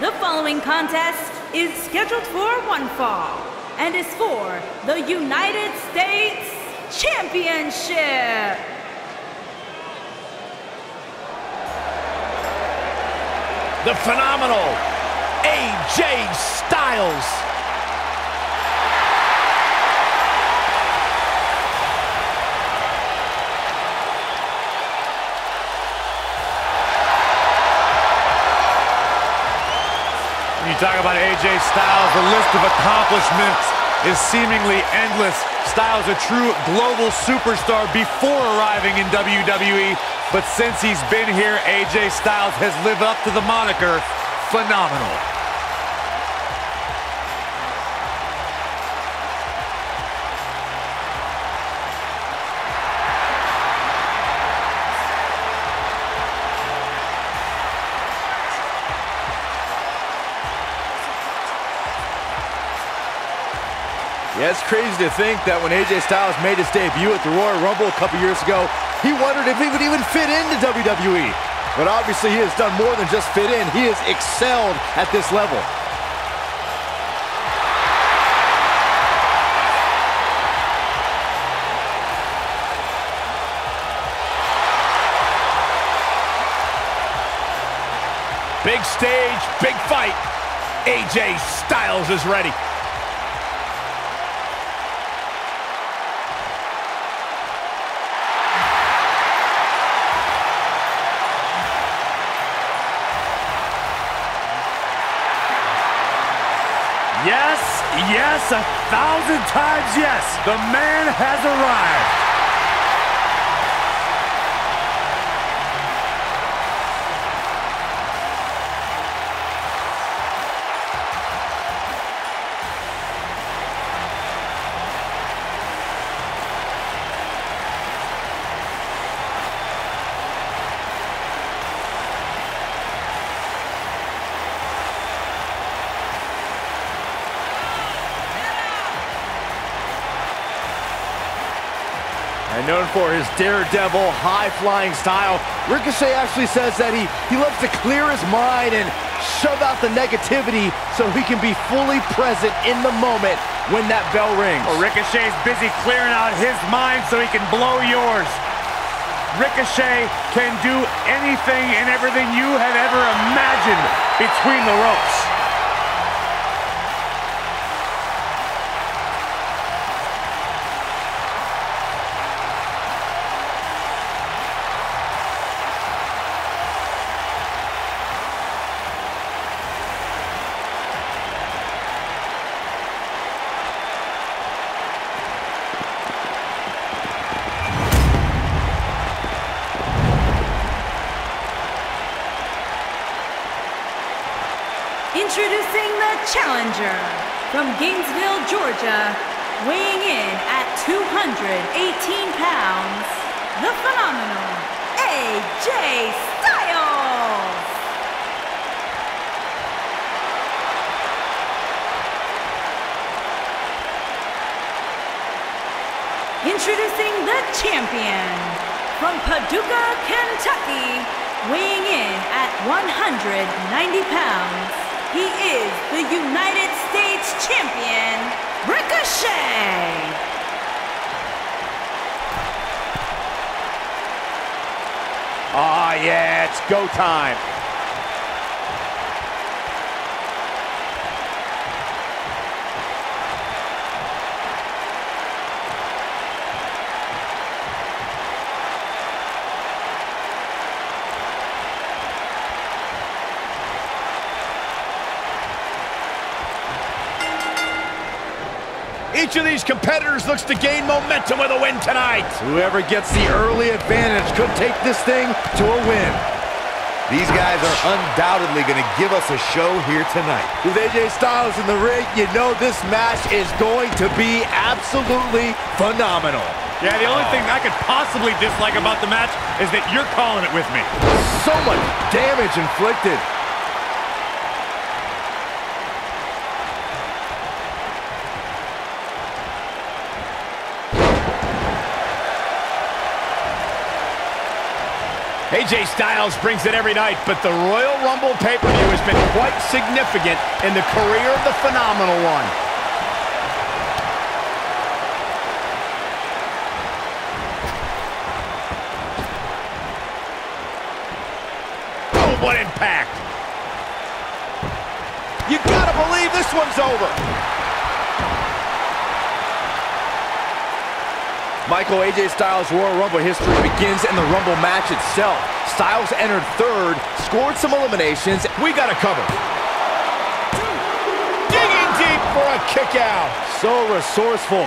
The following contest is scheduled for one fall and is for the United States Championship. The phenomenal AJ Styles. AJ Styles, the list of accomplishments is seemingly endless. Styles a true global superstar before arriving in WWE, but since he's been here, AJ Styles has lived up to the moniker phenomenal. Yeah, it's crazy to think that when AJ Styles made his debut at the Royal Rumble a couple years ago, he wondered if he would even fit into WWE. But obviously he has done more than just fit in. He has excelled at this level. Big stage, big fight. AJ Styles is ready. Yes, a thousand times yes. The man has arrived. And known for his daredevil, high-flying style, Ricochet actually says that he, he loves to clear his mind and shove out the negativity so he can be fully present in the moment when that bell rings. Well, Ricochet's busy clearing out his mind so he can blow yours. Ricochet can do anything and everything you have ever imagined between the ropes. Challenger from Gainesville, Georgia, weighing in at 218 pounds, the phenomenal AJ Styles. Introducing the champion from Paducah, Kentucky, weighing in at 190 pounds. He is the United States champion, Ricochet. Ah, yeah, it's go time. Each of these competitors looks to gain momentum with a win tonight. Whoever gets the early advantage could take this thing to a win. These guys are undoubtedly going to give us a show here tonight. With AJ Styles in the ring, you know this match is going to be absolutely phenomenal. Yeah, the only thing I could possibly dislike about the match is that you're calling it with me. So much damage inflicted. AJ Styles brings it every night, but the Royal Rumble pay-per-view has been quite significant in the career of the Phenomenal One. Oh, what impact! You gotta believe this one's over. Michael AJ Styles' Royal Rumble history begins in the Rumble match itself. Styles entered third, scored some eliminations. We got to cover. Digging deep for a kick out. So resourceful.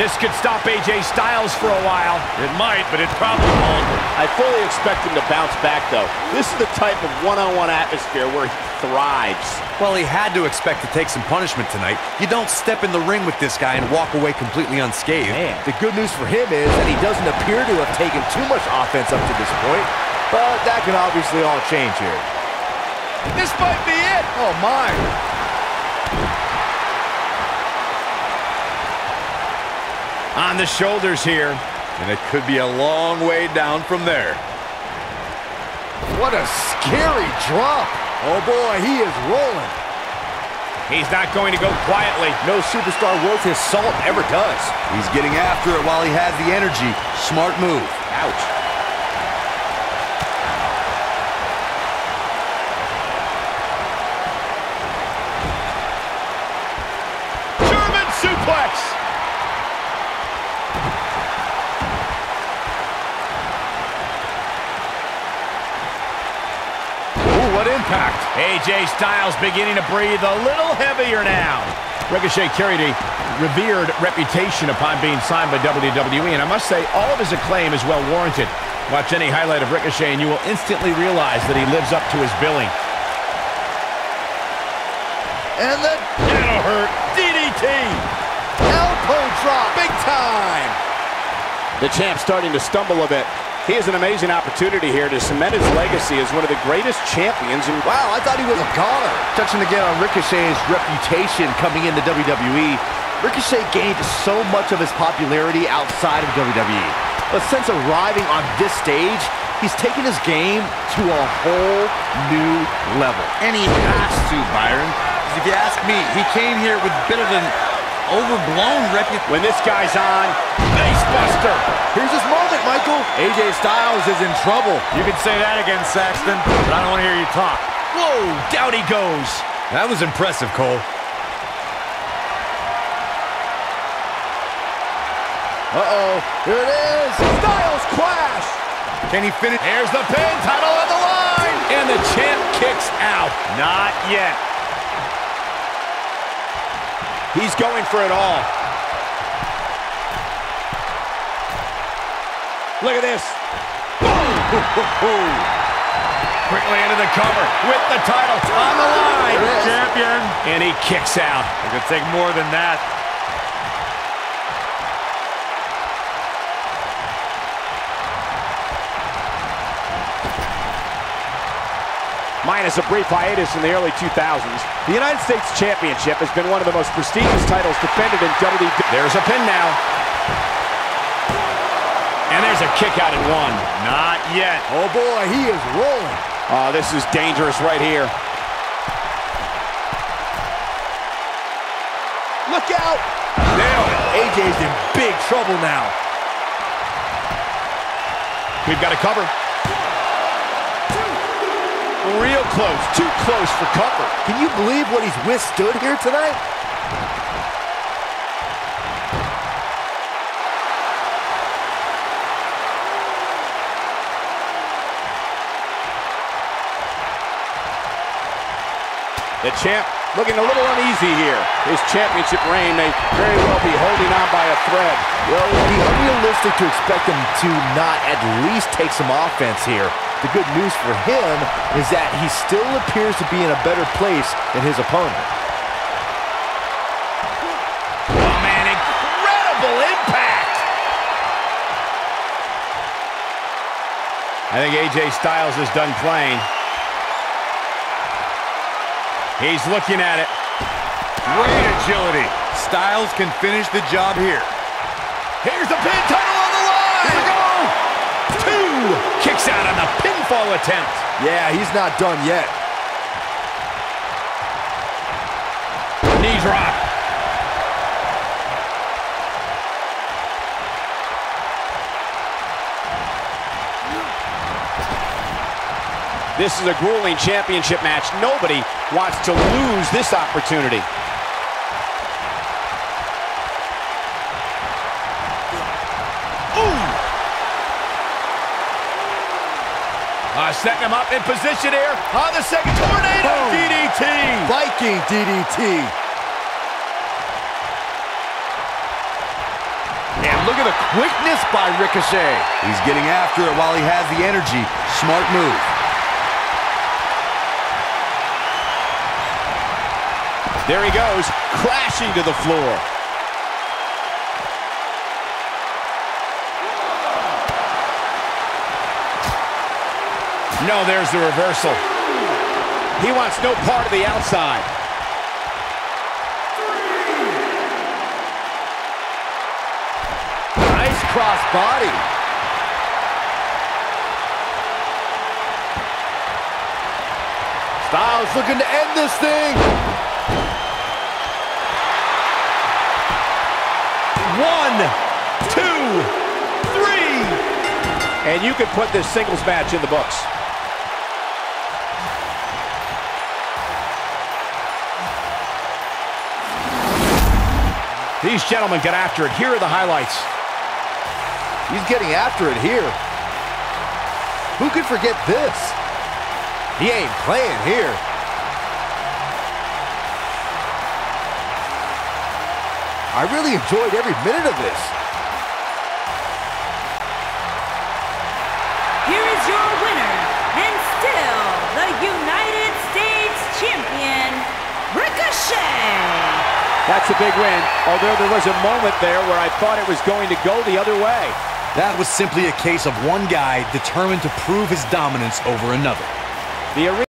This could stop AJ Styles for a while. It might, but it probably won't. I fully expect him to bounce back, though. This is the type of one-on-one -on -one atmosphere where he thrives. Well, he had to expect to take some punishment tonight. You don't step in the ring with this guy and walk away completely unscathed. Man, the good news for him is that he doesn't appear to have taken too much offense up to this point, but that can obviously all change here. This might be it. Oh, my. On the shoulders here. And it could be a long way down from there. What a scary drop. Oh, boy, he is rolling. He's not going to go quietly. No superstar worth his salt ever does. He's getting after it while he has the energy. Smart move. Ouch. German suplex. Ooh, what impact. AJ Styles beginning to breathe a little heavier now. Ricochet carried a revered reputation upon being signed by WWE, and I must say, all of his acclaim is well warranted. Watch any highlight of Ricochet, and you will instantly realize that he lives up to his billing. And the That'll hurt. DDT. elbow drop. Big time. The champ's starting to stumble a bit. He has an amazing opportunity here to cement his legacy as one of the greatest champions. And Wow, I thought he was a goner. Touching again on Ricochet's reputation coming into WWE, Ricochet gained so much of his popularity outside of WWE. But since arriving on this stage, he's taken his game to a whole new level. And he has to, Byron. 'Cause If you ask me, he came here with a bit of an overblown reputation. when this guy's on, Face buster. Here's his moment, Michael. AJ Styles is in trouble. You can say that again, Saxton, but I don't want to hear you talk. Whoa, down he goes. That was impressive, Cole. Uh-oh. Here it is. Styles clash. Can he finish? Here's the pin, title on the line. And the champ kicks out. Not yet. he's going for it all. Look at this. Quickly into the cover with the title on the line. There. Champion. And he kicks out. It could take more than that. Minus a brief hiatus in the early 2000s, the United States Championship has been one of the most prestigious titles defended in WWE. There's a pin now. There's a kick out at one. Not yet. Oh, boy, he is rolling. Oh, this is dangerous right here. Look out. Nailed it. AJ's in big trouble now. We've got to cover. Real close. Too close for cover. Can you believe what he's withstood here tonight? The champ looking a little uneasy here. His championship reign may very well be holding on by a thread. Well, it would be unrealistic to expect him to not at least take some offense here. The good news for him is that he still appears to be in a better place than his opponent. Oh, man, incredible impact. I think AJ Styles is done playing. He's looking at it. Great agility. Styles can finish the job here. Here's the pin title on the line. Two. Kicks out on the pinfall attempt. Yeah, he's not done yet. Knee drop. This is a grueling championship match. Nobody wants to lose this opportunity. Uh, setting him up in position here on the second tornado Boom. DDT. Viking DDT. And look at the quickness by Ricochet. He's getting after it while he has the energy. Smart move. There he goes, crashing to the floor. No, there's the reversal. He wants no part of the outside. Nice cross body. Styles looking to end this thing. One, two, three. And you can put this singles match in the books. These gentlemen get after it. Here are the highlights. He's getting after it here. Who could forget this? He ain't playing here. I really enjoyed every minute of this. Here is your winner, and still the United States Champion, Ricochet. That's a big win, although there was a moment there where I thought it was going to go the other way. That was simply a case of one guy determined to prove his dominance over another. The arena